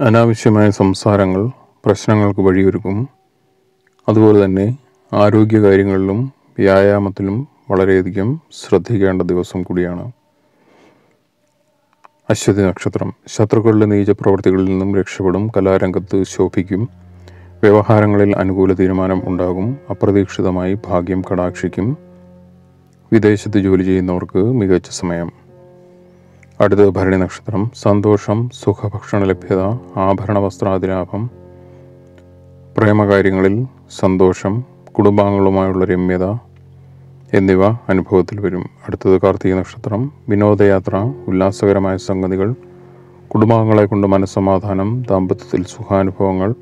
അനാവശ്യമായ സംസാരങ്ങൾ പ്രശ്നങ്ങൾക്ക് വഴിയൊരുക്കും. അതുപോലെ തന്നെ ആരോഗ്യകാര്യങ്ങളിലും വ്യായാമത്തിലും വളരെയധികം ശ്രദ്ധിക്കേണ്ട ദിവസം കൂടിയാണ്. അശ്വതി നക്ഷത്രം. ശത്രുക്കളുടെ നീചപ്രവർത്തികളിൽ നിന്നും രക്ഷപ്പെടും കലാരംഗത്ത് ശോഭിക്കും വ്യവഹാരങ്ങളിൽ അനുകൂല തീരുമാനം ഉണ്ടാകും അപ്രതീക്ഷിതമായി ഭാഗ്യം കടാക്ഷിക്കും. വിദേശത്ത് ജോലി ചെയ്യുന്നവർക്ക് മികച്ച സമയം. അടുത്തത് ഭരണി നക്ഷത്രം. സന്തോഷം സുഖഭക്ഷണ ലഭ്യത ആഭരണ വസ്ത്രാതിലാഭം പ്രേമകാര്യങ്ങളിൽ സന്തോഷം കുടുംബാംഗങ്ങളുമായുള്ള രമ്യത എന്നിവ അനുഭവത്തിൽ വരും. അടുത്തത് കാർത്തിക നക്ഷത്രം. വിനോദയാത്ര ഉല്ലാസകരമായ സംഗതികൾ കുടുംബാംഗങ്ങളെ കൊണ്ട് മനസ്സമാധാനം ദാമ്പത്യത്തിൽ സുഖാനുഭവങ്ങൾ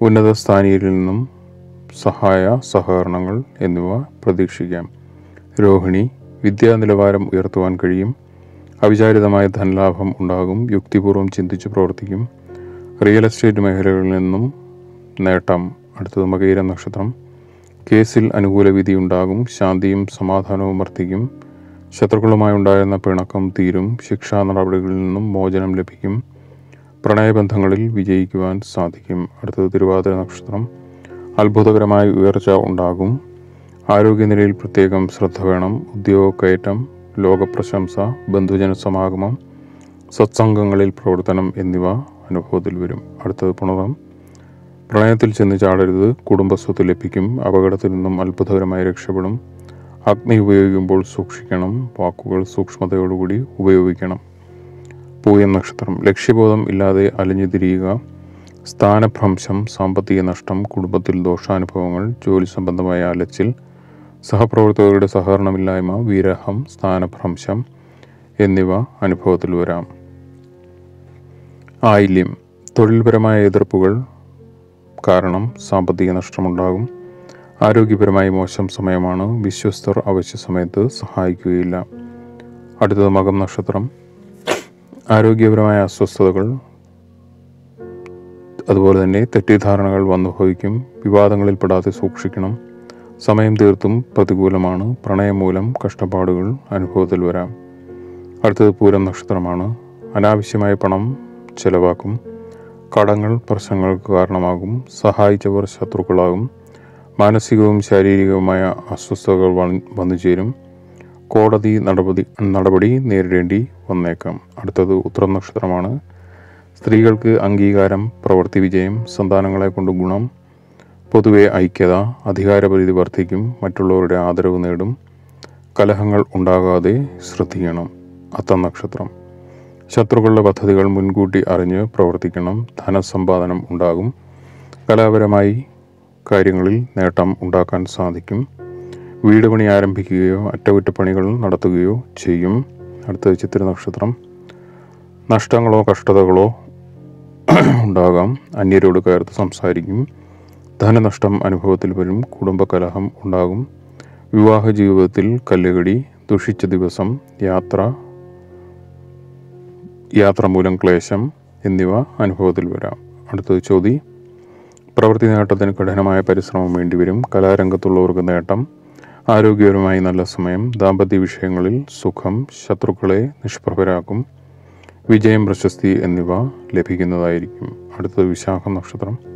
ഉന്നത സ്ഥാനീയരിൽ നിന്നും സഹായ സഹകരണങ്ങൾ എന്നിവ പ്രതീക്ഷിക്കാം. രോഹിണി വിദ്യാ നിലവാരം ഉയർത്തുവാൻ കഴിയും. അവിചാരിതമായ ധനലാഭം ഉണ്ടാകും യുക്തിപൂർവം ചിന്തിച്ച് പ്രവർത്തിക്കും. റിയൽ എസ്റ്റേറ്റ് മേഖലകളിൽ നിന്നും നേട്ടം അടുത്തത് മകീര നക്ഷത്രം. കേസിൽ അനുകൂല വിധി ഉണ്ടാകും ശാന്തിയും സമാധാനവും വർദ്ധിക്കും. ശത്രുക്കളുമായി ഉണ്ടായിരുന്ന പിണക്കം തീരും ശിക്ഷാ നടപടികളിൽ നിന്നും മോചനം ലഭിക്കും. പ്രണയബന്ധങ്ങളിൽ വിജയിക്കുവാൻ സാധിക്കും അടുത്തത് തിരുവാതിര നക്ഷത്രം. അത്ഭുതകരമായ ഉയർച്ച ഉണ്ടാകും. ആരോഗ്യനിലയിൽ പ്രത്യേകം ശ്രദ്ധ വേണം ഉദ്യോഗക്കയറ്റം ലോകപ്രശംസ ബന്ധുജന സമാഗമം സത്സംഗങ്ങളിൽ പ്രവർത്തനം എന്നിവ അനുഭവത്തിൽ വരും. അടുത്തത് പുണറം പ്രണയത്തിൽ ചെന്ന് ചാടരുത് കുടുംബസ്വത്ത് ലഭിക്കും അപകടത്തിൽ നിന്നും അത്ഭുതകരമായി രക്ഷപ്പെടും. അഗ്നി ഉപയോഗിക്കുമ്പോൾ സൂക്ഷിക്കണം വാക്കുകൾ സൂക്ഷ്മതയോടുകൂടി ഉപയോഗിക്കണം. പൂയം നക്ഷത്രം. ലക്ഷ്യബോധം ഇല്ലാതെ അലിഞ്ഞു തിരിയുക. സ്ഥാനഭ്രംശം സാമ്പത്തിക നഷ്ടം കുടുംബത്തിൽ ദോഷാനുഭവങ്ങൾ ജോലി സംബന്ധമായ അലച്ചിൽ സഹപ്രവർത്തകരുടെ സഹകരണമില്ലായ്മ വിരഹം സ്ഥാനഭ്രംശം എന്നിവ അനുഭവത്തിൽ വരാം. ആയില്യം. തൊഴിൽപരമായ എതിർപ്പുകൾ കാരണം സാമ്പത്തിക നഷ്ടമുണ്ടാകും. ആരോഗ്യപരമായി മോശം സമയമാണ്. വിശ്വസ്തർ അവശ്യ സമയത്ത് സഹായിക്കുകയില്ല. അടുത്തത് മകം നക്ഷത്രം. ആരോഗ്യപരമായ അസ്വസ്ഥതകൾ അതുപോലെ തന്നെ തെറ്റിദ്ധാരണകൾ വന്നു ഭവിക്കും വിവാദങ്ങളിൽ പെടാതെ സൂക്ഷിക്കണം. സമയം തീർത്തും പ്രതികൂലമാണ്. പ്രണയം മൂലം കഷ്ടപ്പാടുകൾ അനുഭവത്തിൽ വരാം. അടുത്തത് പൂരം നക്ഷത്രമാണ്. അനാവശ്യമായ പണം ചിലവാക്കും. കടങ്ങൾ പ്രശ്നങ്ങൾക്ക് കാരണമാകും. സഹായിച്ചവർ ശത്രുക്കളാകും. മാനസികവും ശാരീരികവുമായ അസ്വസ്ഥതകൾ വന്നു ചേരും. കോടതി നടപടി നടപടി നേരിടേണ്ടി വന്നേക്കാം. അടുത്തത് ഉത്തരം നക്ഷത്രമാണ്. സ്ത്രീകൾക്ക് അംഗീകാരം പ്രവൃത്തി വിജയം സന്താനങ്ങളെ കൊണ്ട് ഗുണം പൊതുവെ ഐക്യത അധികാരപരിധി വർദ്ധിക്കും മറ്റുള്ളവരുടെ ആദരവ് നേടും കലഹങ്ങൾ ഉണ്ടാകാതെ ശ്രദ്ധിക്കണം അത്തം നക്ഷത്രം ശത്രുക്കളുടെ പദ്ധതികൾ മുൻകൂട്ടി അറിഞ്ഞ് പ്രവർത്തിക്കണം ധനസമ്പാദനം ഉണ്ടാകും കലാപരമായി കാര്യങ്ങളിൽ നേട്ടം ഉണ്ടാക്കാൻ സാധിക്കും വീട് പണി ആരംഭിക്കുകയോ അറ്റകുറ്റപ്പണികൾ നടത്തുകയോ ചെയ്യും. അടുത്ത ചിത്ര നക്ഷത്രം നഷ്ടങ്ങളോ കഷ്ടതകളോ ഉണ്ടാകാം. അന്യരോട് കയർത്ത് സംസാരിക്കും. ധനനഷ്ടം അനുഭവത്തിൽ വരും കുടുംബകലഹം ഉണ്ടാകും. വിവാഹ ജീവിതത്തിൽ കല്ലുകടി ദുഷിച്ച ദിവസം യാത്ര യാത്ര മൂലം ക്ലേശം എന്നിവ അനുഭവത്തിൽ വരാം. അടുത്തത് ചോദ്യം. പ്രവൃത്തി നേട്ടത്തിന് കഠിനമായ പരിശ്രമം വേണ്ടിവരും. കലാരംഗത്തുള്ളവർക്ക് നേട്ടം ആരോഗ്യപരമായി നല്ല സമയം ദാമ്പത്യ വിഷയങ്ങളിൽ സുഖം ശത്രുക്കളെ നിഷ്പ്രഭരാക്കും വിജയം പ്രശസ്തി എന്നിവ ലഭിക്കുന്നതായിരിക്കും. അടുത്തത് വിശാഖ നക്ഷത്രം.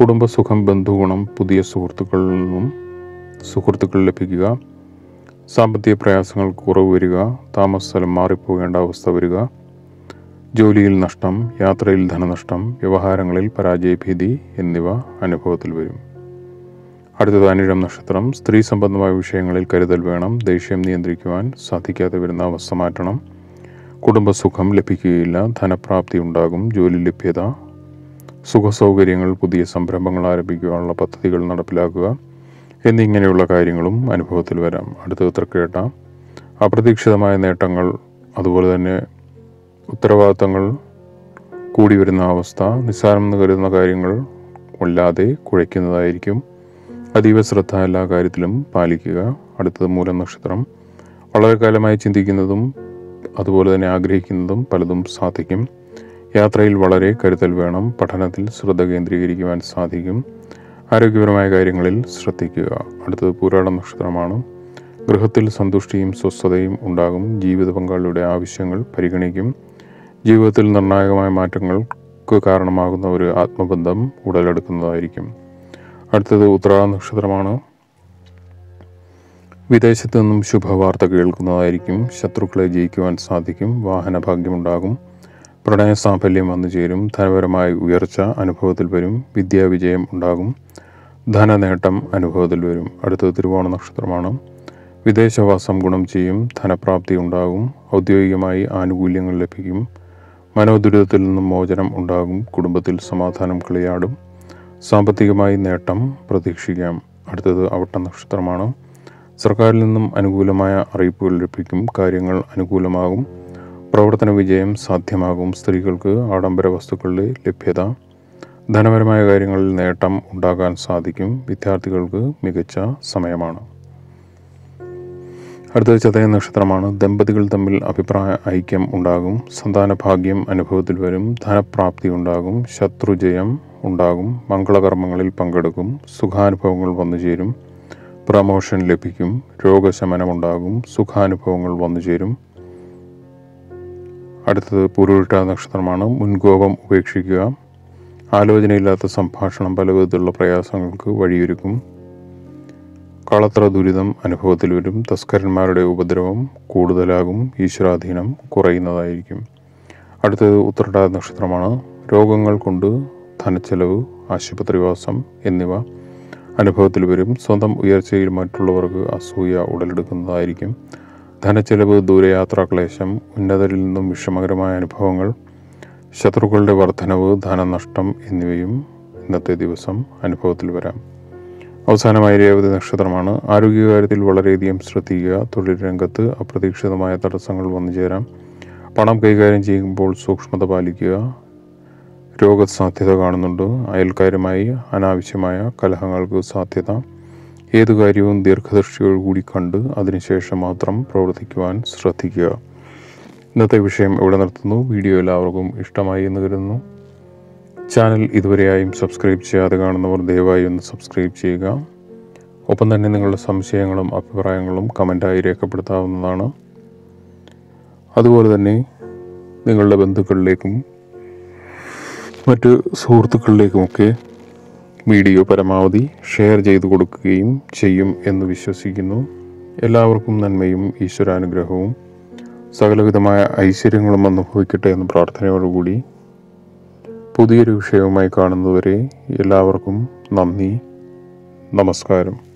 കുടുംബസുഖം ബന്ധുഗുണം പുതിയ സുഹൃത്തുക്കളിൽ നിന്നും സുഹൃത്തുക്കൾ ലഭിക്കുക. സാമ്പത്തിക പ്രയാസങ്ങൾ കുറവ് വരിക. താമസ സ്ഥലം മാറിപ്പോകേണ്ട അവസ്ഥ വരിക. ജോലിയിൽ നഷ്ടം യാത്രയിൽ ധനനഷ്ടം വ്യവഹാരങ്ങളിൽ പരാജയഭീതി എന്നിവ അനുഭവത്തിൽ വരും. അടുത്തത് അനിഴം നക്ഷത്രം. സ്ത്രീ സംബന്ധമായ വിഷയങ്ങളിൽ കരുതൽ വേണം. ദേഷ്യം നിയന്ത്രിക്കുവാൻ സാധിക്കാതെ വരുന്ന അവസ്ഥ മാറ്റണം. കുടുംബസുഖം ലഭിക്കുകയില്ല. ധനപ്രാപ്തി ഉണ്ടാകും. ജോലി ലഭ്യത സുഖസൗകര്യങ്ങൾ പുതിയ സംരംഭങ്ങൾ ആരംഭിക്കുവാനുള്ള പദ്ധതികൾ നടപ്പിലാക്കുക എന്നിങ്ങനെയുള്ള കാര്യങ്ങളും അനുഭവത്തിൽ വരാം. അടുത്തത് തൃക്കേട്ട അപ്രതീക്ഷിതമായ നേട്ടങ്ങൾ അതുപോലെ തന്നെ ഉത്തരവാദിത്തങ്ങൾ കൂടി വരുന്ന അവസ്ഥ നിസ്സാരമെന്ന് കരുതുന്ന കാര്യങ്ങൾ വല്ലാതെ കുഴയ്ക്കുന്നതായിരിക്കും. അതീവ ശ്രദ്ധ എല്ലാ കാര്യത്തിലും പാലിക്കുക. അടുത്തത് മൂലം നക്ഷത്രം. വളരെ കാലമായി ചിന്തിക്കുന്നതും അതുപോലെ തന്നെ ആഗ്രഹിക്കുന്നതും പലതും സാധിക്കും. യാത്രയിൽ വളരെ കരുതൽ വേണം. പഠനത്തിൽ ശ്രദ്ധ കേന്ദ്രീകരിക്കുവാൻ സാധിക്കും. ആരോഗ്യപരമായ കാര്യങ്ങളിൽ ശ്രദ്ധിക്കുക. അടുത്തത് പൂരാട നക്ഷത്രമാണ്. ഗൃഹത്തിൽ സന്തുഷ്ടിയും സ്വസ്ഥതയും ഉണ്ടാകും. ജീവിത പങ്കാളിയുടെ ആവശ്യങ്ങൾ പരിഗണിക്കും. ജീവിതത്തിൽ നിർണായകമായ മാറ്റങ്ങൾക്ക് കാരണമാകുന്ന ഒരു ആത്മബന്ധം ഉടലെടുക്കുന്നതായിരിക്കും. അടുത്തത് ഉത്രാട നക്ഷത്രമാണ്. വിദേശത്തു നിന്നും ശുഭവാർത്ത കേൾക്കുന്നതായിരിക്കും. ശത്രുക്കളെ ജയിക്കുവാൻ സാധിക്കും. വാഹന ഭാഗ്യമുണ്ടാകും പ്രണയ സാഫല്യം വന്നു ചേരും. ധനപരമായ ഉയർച്ച അനുഭവത്തിൽ വരും. വിദ്യാവിജയം ഉണ്ടാകും. ധനനേട്ടം അനുഭവത്തിൽ വരും. അടുത്തത് തിരുവോണ നക്ഷത്രമാണ്. വിദേശവാസം ഗുണം ചെയ്യും. ധനപ്രാപ്തി ഉണ്ടാകും. ഔദ്യോഗികമായി ആനുകൂല്യങ്ങൾ ലഭിക്കും. മനോദുരിതത്തിൽ നിന്നും മോചനം ഉണ്ടാകും. കുടുംബത്തിൽ സമാധാനം കളിയാടും. സാമ്പത്തികമായി നേട്ടം പ്രതീക്ഷിക്കാം. അടുത്തത് അവട്ട നക്ഷത്രമാണ്. സർക്കാരിൽ നിന്നും അനുകൂലമായ അറിയിപ്പുകൾ ലഭിക്കും. കാര്യങ്ങൾ അനുകൂലമാകും. പ്രവർത്തന വിജയം സാധ്യമാകും. സ്ത്രീകൾക്ക് ആഡംബര വസ്തുക്കളുടെ ലഭ്യത ധനപരമായ കാര്യങ്ങളിൽ നേട്ടം ഉണ്ടാകാൻ സാധിക്കും. വിദ്യാർത്ഥികൾക്ക് മികച്ച സമയമാണ്. അടുത്ത ചതയ നക്ഷത്രമാണ്. ദമ്പതികൾ തമ്മിൽ അഭിപ്രായ ഐക്യം ഉണ്ടാകും. സന്താന ഭാഗ്യം അനുഭവത്തിൽ വരും. ധനപ്രാപ്തി ഉണ്ടാകും. ശത്രുജയം ഉണ്ടാകും. മംഗളകർമ്മങ്ങളിൽ പങ്കെടുക്കും. സുഖാനുഭവങ്ങൾ വന്നുചേരും പ്രമോഷൻ ലഭിക്കും. രോഗശമനമുണ്ടാകും. സുഖാനുഭവങ്ങൾ വന്നു ചേരും. അടുത്തത് പുരുട്ട നക്ഷത്രമാണ്. മുൻകോപം ഉപേക്ഷിക്കുക. ആലോചനയില്ലാത്ത സംഭാഷണം പല വിധത്തിലുള്ള പ്രയാസങ്ങൾക്ക് വഴിയൊരുക്കും. കളത്ര ദുരിതം അനുഭവത്തിൽ വരും. തസ്കരന്മാരുടെ ഉപദ്രവം കൂടുതലാകും. ഈശ്വരാധീനം കുറയുന്നതായിരിക്കും. അടുത്തത് ഉത്രട്ടാ നക്ഷത്രമാണ്. രോഗങ്ങൾ കൊണ്ട് ധനച്ചെലവ് ആശുപത്രിവാസം എന്നിവ അനുഭവത്തിൽ വരും. സ്വന്തം ഉയർച്ചയിൽ മറ്റുള്ളവർക്ക് അസൂയ ഉടലെടുക്കുന്നതായിരിക്കും. ധനച്ചെലവ് ദൂരയാത്രാ ക്ലേശം ഉന്നതരിൽ നിന്നും വിഷമകരമായ അനുഭവങ്ങൾ ശത്രുക്കളുടെ വർധനവ് ധനനഷ്ടം എന്നിവയും ഇന്നത്തെ ദിവസം അനുഭവത്തിൽ വരാം. അവസാനമായ രേവതി നക്ഷത്രമാണ്. ആരോഗ്യകാര്യത്തിൽ വളരെയധികം ശ്രദ്ധിക്കുക. തൊഴിൽ രംഗത്ത് അപ്രതീക്ഷിതമായ തടസ്സങ്ങൾ വന്നു ചേരാം. പണം കൈകാര്യം ചെയ്യുമ്പോൾ സൂക്ഷ്മത പാലിക്കുക. രോഗസാധ്യത കാണുന്നുണ്ട്. അയൽക്കാരുമായി അനാവശ്യമായ കലഹങ്ങൾക്ക് സാധ്യത. ഏതു കാര്യവും ദീർഘദൃഷ്ടിയോടുകൂടി കണ്ട് അതിനുശേഷം മാത്രം പ്രവർത്തിക്കുവാൻ ശ്രദ്ധിക്കുക. ഇന്നത്തെ വിഷയം ഇവിടെ നിർത്തുന്നു. വീഡിയോ എല്ലാവർക്കും ഇഷ്ടമായി എന്ന് കരുതുന്നു. ചാനൽ ഇതുവരെയായും സബ്സ്ക്രൈബ് ചെയ്യാതെ കാണുന്നവർ ദയവായി ഒന്ന് സബ്സ്ക്രൈബ് ചെയ്യുക. ഒപ്പം തന്നെ നിങ്ങളുടെ സംശയങ്ങളും അഭിപ്രായങ്ങളും കമന്റായി രേഖപ്പെടുത്താവുന്നതാണ്. അതുപോലെ തന്നെ നിങ്ങളുടെ ബന്ധുക്കളിലേക്കും മറ്റ് സുഹൃത്തുക്കളിലേക്കുമൊക്കെ വീഡിയോ പരമാവധി ഷെയർ ചെയ്തു കൊടുക്കുകയും ചെയ്യും എന്ന് വിശ്വസിക്കുന്നു. എല്ലാവർക്കും നന്മയും ഈശ്വരാനുഗ്രഹവും. സകലവിധമായ ഐശ്വര്യങ്ങളും അനുഭവിക്കട്ടെ എന്ന പ്രാർത്ഥനയോടുകൂടി പുതിയൊരു വിഷയവുമായി കാണുന്നതുവരെ എല്ലാവർക്കും നന്ദി. നമസ്കാരം.